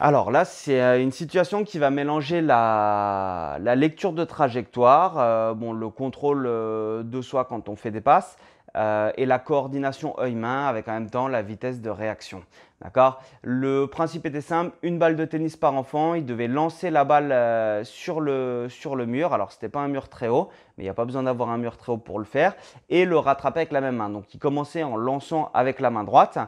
Alors là, c'est euh, une situation qui va mélanger la, lecture de trajectoire, euh, bon, le contrôle euh, de soi quand on fait des passes, et la coordination œil-main avec en même temps la vitesse de réaction. D'accord? Le principe était simple, une balle de tennis par enfant, il devait lancer la balle sur, le, sur le mur. Alors, ce n'était pas un mur très haut, mais il n'y a pas besoin d'avoir un mur très haut pour le faire, et le rattraper avec la même main. Donc, il commençait en lançant avec la main droite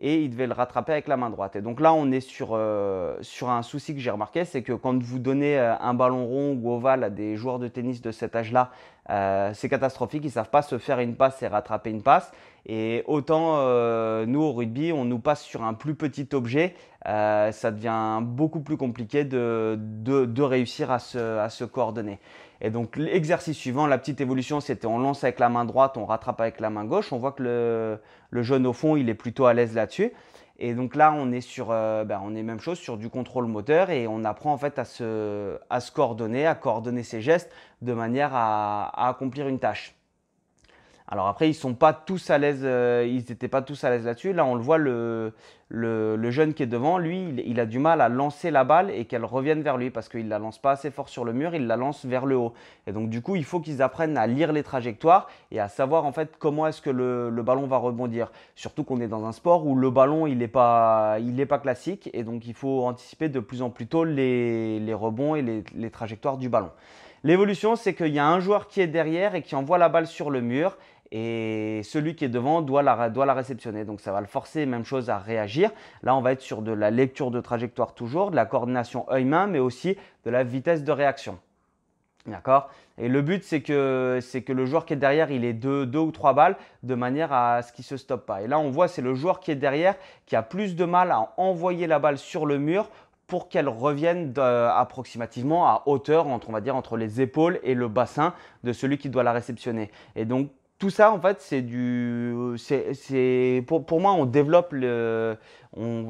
et il devait le rattraper avec la main droite. Et donc là, on est sur, euh, sur un souci que j'ai remarqué, c'est que quand vous donnez euh, un ballon rond ou ovale à des joueurs de tennis de cet âge-là, euh, c'est catastrophique, ils ne savent pas se faire une passe et rattraper une passe. Et autant nous au rugby, on nous passe sur un plus petit objet, ça devient beaucoup plus compliqué de, de, réussir à se, à se coordonner. Et donc l'exercice suivant, la petite évolution, c'était on lance avec la main droite, on rattrape avec la main gauche. On voit que le, le jeune au fond, il est plutôt à l'aise là-dessus. Et donc là, on est sur, ben, on est même chose sur du contrôle moteur et on apprend en fait à se, à se coordonner, à coordonner ses gestes de manière à accomplir une tâche. Alors après, ils sont pas tous à l'aise, euh, ils n'étaient pas tous à l'aise là-dessus. Là, on le voit, le, le, jeune qui est devant, lui, il, a du mal à lancer la balle et qu'elle revienne vers lui parce qu'il ne la lance pas assez fort sur le mur, il la lance vers le haut. Et donc du coup, il faut qu'ils apprennent à lire les trajectoires et à savoir en fait comment est-ce que le, ballon va rebondir. Surtout qu'on est dans un sport où le ballon, il n'est pas, pas classique et donc il faut anticiper de plus en plus tôt les, rebonds et les, les trajectoires du ballon. L'évolution, c'est qu'il y a un joueur qui est derrière et qui envoie la balle sur le mur et celui qui est devant doit la, doit la réceptionner. Donc ça va le forcer, même chose, à réagir. Là, on va être sur de la lecture de trajectoire toujours, de la coordination œil-main, mais aussi de la vitesse de réaction. D'accord? Et le but, c'est que, que le joueur qui est derrière, il ait deux, deux ou trois balles de manière à ce qu'il ne se stoppe pas. Et là, on voit, c'est le joueur qui est derrière qui a plus de mal à envoyer la balle sur le mur pour qu'elle revienne approximativement à hauteur entre, on va dire, entre les épaules et le bassin de celui qui doit la réceptionner. Et donc, tout ça, en fait, c'est du. C'est, pour, pour, moi, on développe le.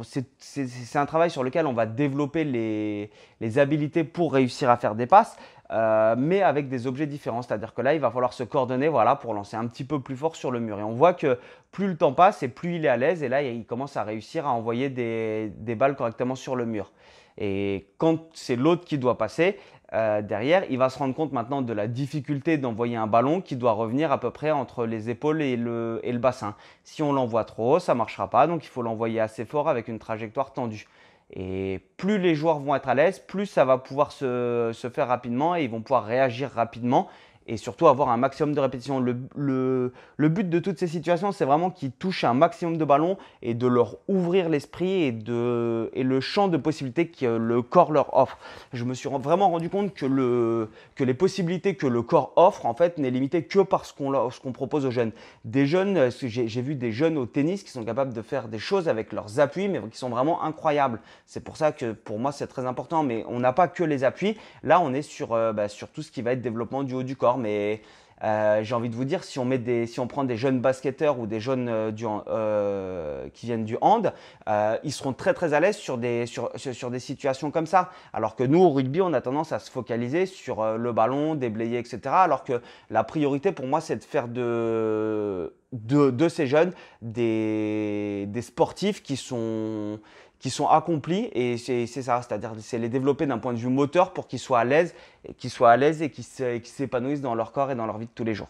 c'est, un travail sur lequel on va développer les, les habilités pour réussir à faire des passes, euh, mais avec des objets différents. C'est-à-dire que là, il va falloir se coordonner voilà, pour lancer un petit peu plus fort sur le mur. Et on voit que plus le temps passe et plus il est à l'aise. Et là, il commence à réussir à envoyer des, des balles correctement sur le mur. Et quand c'est l'autre qui doit passer, euh, derrière, il va se rendre compte maintenant de la difficulté d'envoyer un ballon qui doit revenir à peu près entre les épaules et le, bassin. Si on l'envoie trop haut, ça ne marchera pas, donc il faut l'envoyer assez fort avec une trajectoire tendue. Et plus les joueurs vont être à l'aise, plus ça va pouvoir se faire rapidement et ils vont pouvoir réagir rapidement et surtout avoir un maximum de répétitions. Le, le, but de toutes ces situations, c'est vraiment qu'ils touchent un maximum de ballons et de leur ouvrir l'esprit et, et le champ de possibilités que le corps leur offre. Je me suis vraiment rendu compte que, le, que les possibilités que le corps offre, en fait, n'est limitée que par ce qu'on propose aux jeunes. Des jeunes, euh, j'ai vu des jeunes au tennis qui sont capables de faire des choses avec leurs appuis, mais qui sont vraiment incroyables. C'est pour ça que pour moi, c'est très important. Mais on n'a pas que les appuis. Là, on est sur, euh, bah, sur tout ce qui va être développement du haut du corps mais euh, j'ai envie de vous dire, si on, met des, si on prend des jeunes basketteurs ou des jeunes euh, euh, qui viennent du hand, ils seront très très à l'aise sur des, sur, sur, des situations comme ça. Alors que nous, au rugby, on a tendance à se focaliser sur le ballon, déblayer, etc. Alors que la priorité pour moi, c'est de faire de, de, de ces jeunes des, des sportifs qui sont qui sont accomplis et c'est ça, c'est-à-dire c'est les développer d'un point de vue moteur pour qu'ils soient à l'aise, qu'ils soient à l'aise et qu'ils s'épanouissent dans leur corps et dans leur vie de tous les jours.